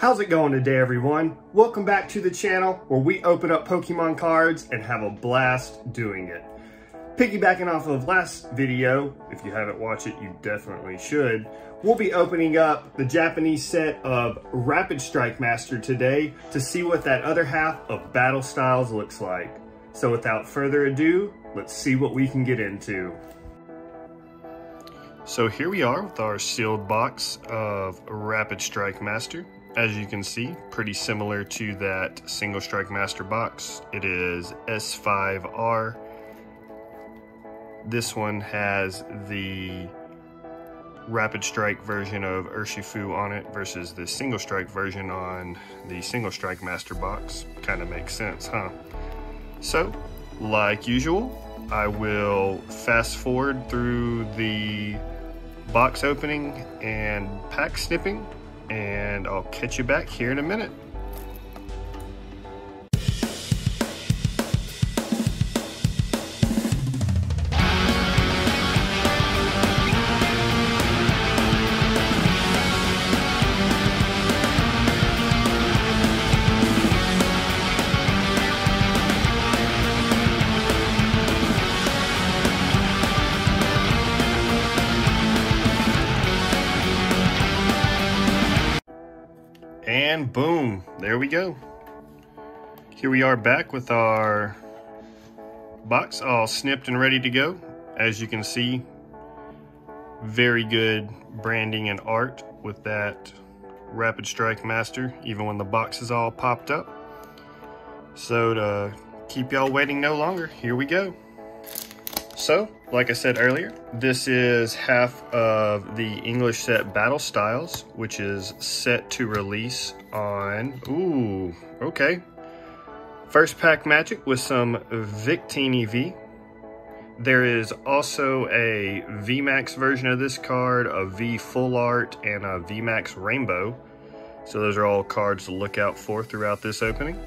How's it going today, everyone? Welcome back to the channel where we open up Pokemon cards and have a blast doing it. Piggybacking off of last video, if you haven't watched it, you definitely should, we'll be opening up the Japanese set of Rapid Strike Master today to see what that other half of Battle Styles looks like. So without further ado, let's see what we can get into. So here we are with our sealed box of Rapid Strike Master. As you can see, pretty similar to that single strike master box. It is S5R. This one has the rapid strike version of Urshifu on it versus the single strike version on the single strike master box. Kind of makes sense, huh? So, like usual, I will fast forward through the box opening and pack snipping and I'll catch you back here in a minute. Boom, there we go. Here we are back with our box all snipped and ready to go. As you can see, very good branding and art with that Rapid Strike Master, even when the box is all popped up. So to keep y'all waiting no longer, here we go. So, like I said earlier, this is half of the English set Battle Styles, which is set to release on, ooh, okay. First pack magic with some Victini V. There is also a VMAX version of this card, a V Full Art, and a VMAX Rainbow. So those are all cards to look out for throughout this opening.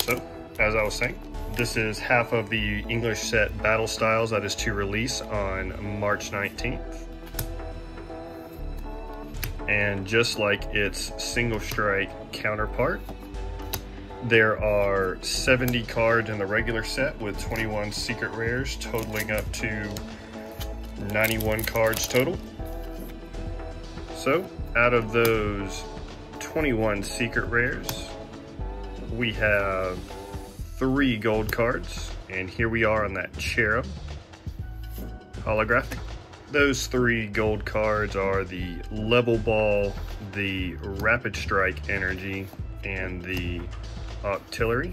So, as I was saying, this is half of the English set Battle Styles that is to release on March 19th. And just like its single strike counterpart, there are 70 cards in the regular set with 21 secret rares, totaling up to 91 cards total. So, out of those 21 secret rares, we have three gold cards, and here we are on that Cherub holographic. Those three gold cards are the Level Ball, the Rapid Strike Energy, and the Octillery.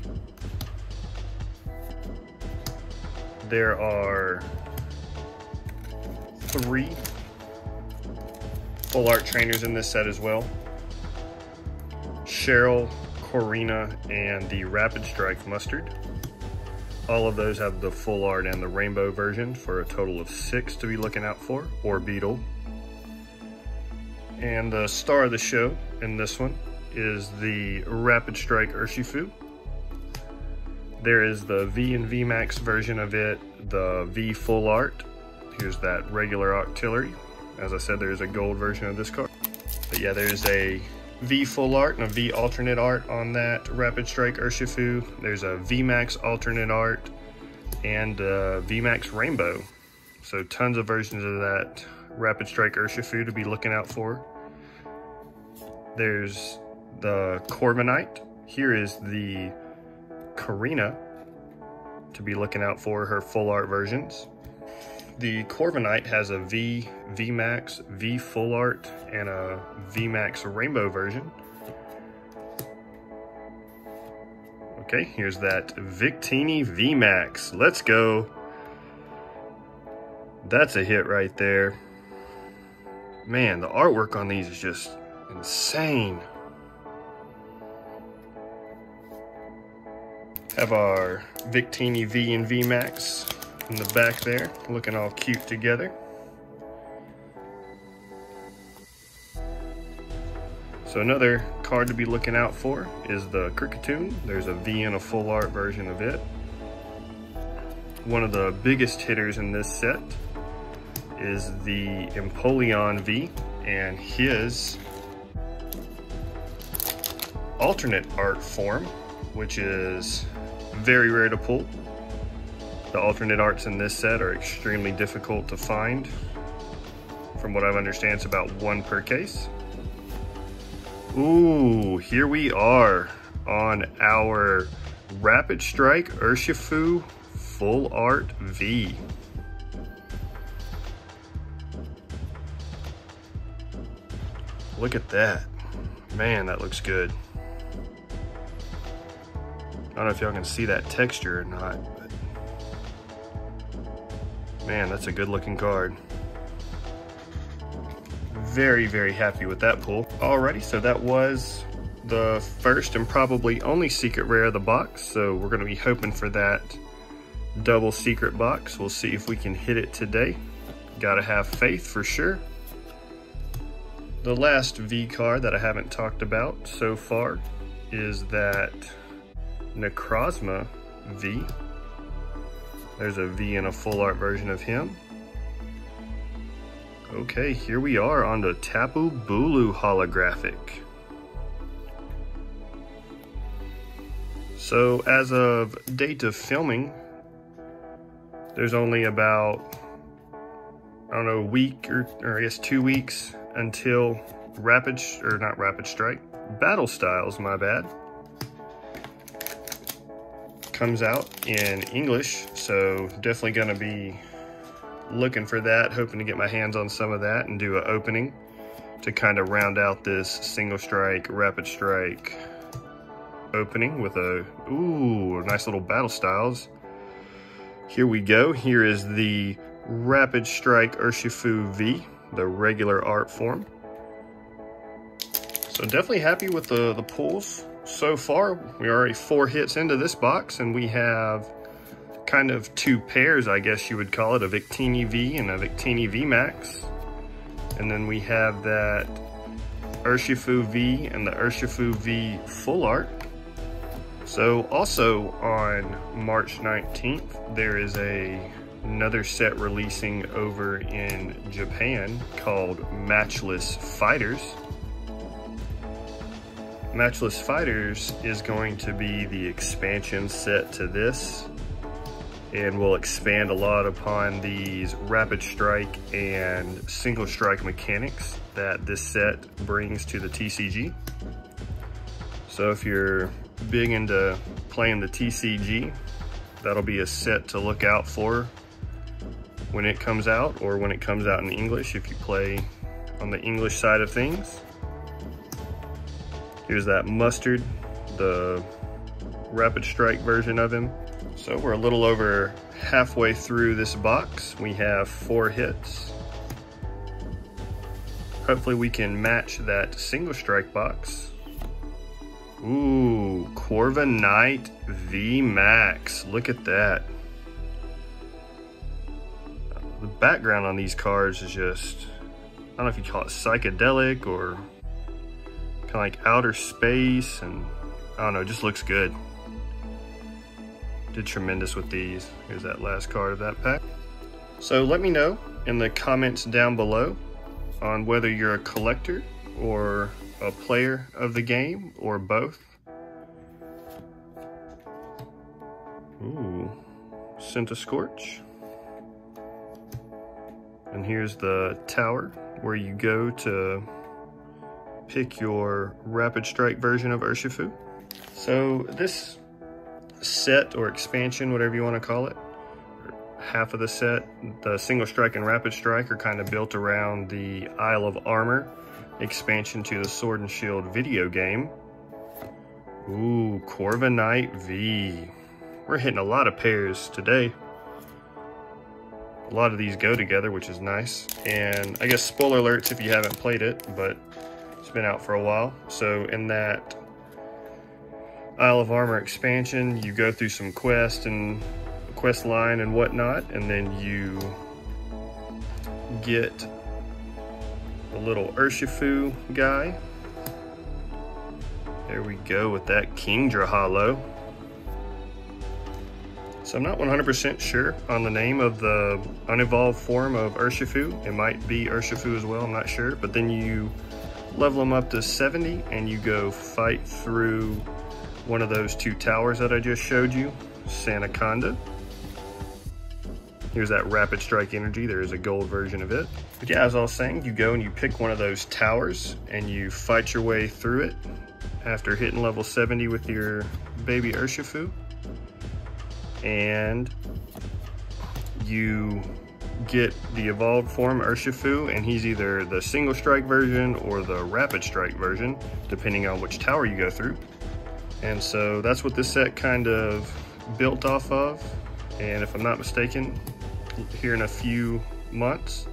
There are three full art trainers in this set as well. Cheryl, Korrina, and the Rapid Strike Mustard. All of those have the full art and the rainbow version for a total of six to be looking out for, Orbeetle. And the star of the show in this one is the Rapid Strike Urshifu. There is the V and V Max version of it, the V Full Art. Here's that regular Octillery. As I said, there's a gold version of this card. But yeah, there's a V full art and a V alternate art on that Rapid Strike Urshifu. There's a VMAX alternate art and VMAX Rainbow. So tons of versions of that Rapid Strike Urshifu to be looking out for. There's the Corviknight. Here is the Korrina to be looking out for her full art versions. The Corviknight has a V, VMAX, V Full Art, and a VMAX Rainbow version. Okay, here's that Victini VMAX. Let's go. That's a hit right there. Man, the artwork on these is just insane. Have our Victini V and VMAX in the back there, looking all cute together. So another card to be looking out for is the Kricketune. There's a V and a full art version of it. One of the biggest hitters in this set is the Empoleon V, and his alternate art form, which is very rare to pull. The alternate arts in this set are extremely difficult to find. From what I understand, it's about one per case. Ooh, here we are on our Rapid Strike Urshifu Full Art V. Look at that. Man, that looks good. I don't know if y'all can see that texture or not, man, that's a good looking card. Very, very happy with that pull. Alrighty, so that was the first and probably only secret rare of the box, so we're gonna be hoping for that double secret box. We'll see if we can hit it today. Gotta have faith for sure. The last V card that I haven't talked about so far is that Necrozma V. There's a V in a full art version of him. Okay, here we are on the Tapu Bulu holographic. So as of date of filming, there's only about, I don't know, a week or, or I guess two weeks until Rapid, or not Rapid Strike, Battle Styles, my bad, comes out in English. So definitely gonna be looking for that, hoping to get my hands on some of that and do an opening to kind of round out this single strike, rapid strike opening with a, ooh, nice little battle styles. Here we go. Here is the Rapid Strike Urshifu V the regular art form. So definitely happy with the, the pulls so far. We're already four hits into this box and we have kind of two pairs, I guess you would call it, a Victini V and a Victini V Max. And then we have that Urshifu V and the Urshifu V Full Art. So also on March 19th, there is a another set releasing over in Japan called Matchless Fighters. Matchless Fighters is going to be the expansion set to this and will expand a lot upon these rapid strike and single strike mechanics that this set brings to the TCG. So if you're big into playing the TCG, that'll be a set to look out for when it comes out or when it comes out in English if you play on the English side of things. Here's that mustard, the rapid strike version of him. So we're a little over halfway through this box. We have four hits. Hopefully we can match that single strike box. Ooh, Corviknight V Max. Look at that the background on these cards is just, I don't know if you call it psychedelic or like outer space and I don't know, just looks good. Did tremendous with these. Here's that last card of that pack. So let me know in the comments down below on whether you're a collector or a player of the game or both. Ooh, Centiskorch. And here's the tower where you go to pick your rapid strike version of Urshifu. So this set or expansion, whatever you want to call it, half of the set, the single strike and rapid strike are kind of built around the Isle of Armor expansion to the Sword and Shield video game. Ooh, Corviknight V. We're hitting a lot of pairs today a lot of these go together, which is nice. And I guess spoiler alerts if you haven't played it, but it's been out for a while. So in that Isle of Armor expansion, you go through some quest and quest line and whatnot, and then you get a little Urshifu guy. There we go with that Kingdra Hollow. So I'm not 100% sure on the name of the unevolved form of Urshifu. It might be Urshifu as well, I'm not sure. But then you level them up to 70, and you go fight through one of those two towers that I just showed you, Sandaconda. Here's that Rapid Strike Energy. There is a gold version of it. But yeah, as I was saying, you go and you pick one of those towers and you fight your way through it after hitting level 70 with your baby Urshifu. And you get the evolved form Urshifu and he's either the single strike version or the rapid strike version, depending on which tower you go through. And so that's what this set kind of built off of. And if I'm not mistaken, here in a few months,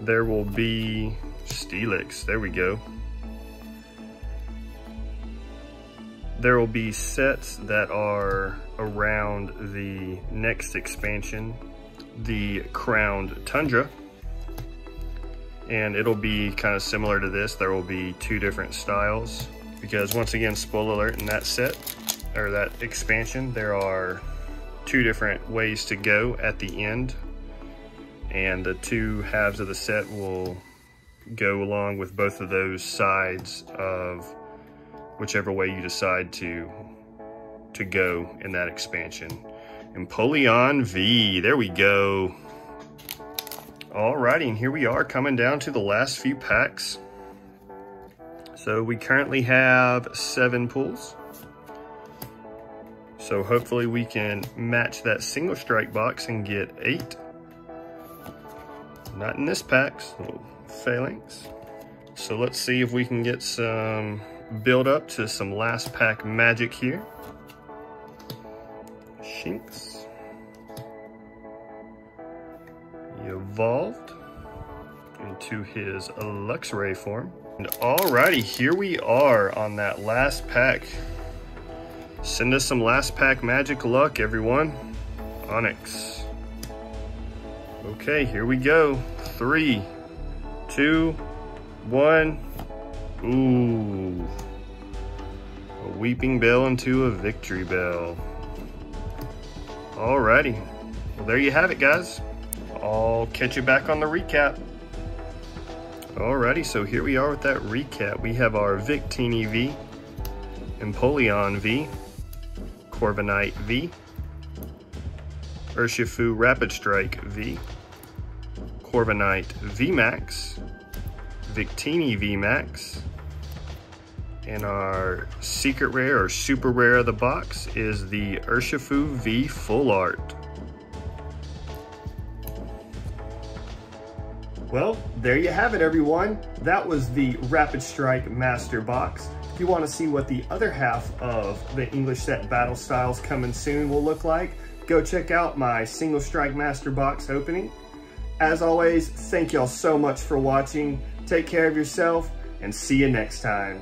there will be Steelix. There we go. There will be sets that are around the next expansion, the Crowned Tundra. And it'll be kind of similar to this. There will be two different styles because once again, spoiler alert, in that set, or that expansion, there are two different ways to go at the end. And the two halves of the set will go along with both of those sides of whichever way you decide to to go in that expansion. Empoleon V, there we go. Alrighty, and here we are coming down to the last few packs. So we currently have seven pulls. So hopefully we can match that single strike box and get eight. Not in this pack, so Falinks. So let's see if we can get some build up to some last pack magic here. Shinx. He evolved into his Luxray form. And alrighty, here we are on that last pack. Send us some last pack magic luck, everyone. Onix. Okay, here we go. Three, two, one. Ooh. A Weepinbell into a Victreebel. Alrighty. Well, there you have it, guys. I'll catch you back on the recap. Alrighty, so here we are with that recap. We have our Victini V, Empoleon V, Corviknight V, Urshifu Rapid Strike V, Corviknight VMAX, Victini VMAX, and our secret rare or super rare of the box is the Urshifu V Full Art. Well, there you have it, everyone. That was the Rapid Strike Master Box. If you want to see what the other half of the English set Battle Styles coming soon will look like, go check out my Single Strike Master Box opening. As always, thank y'all so much for watching. Take care of yourself and see you next time.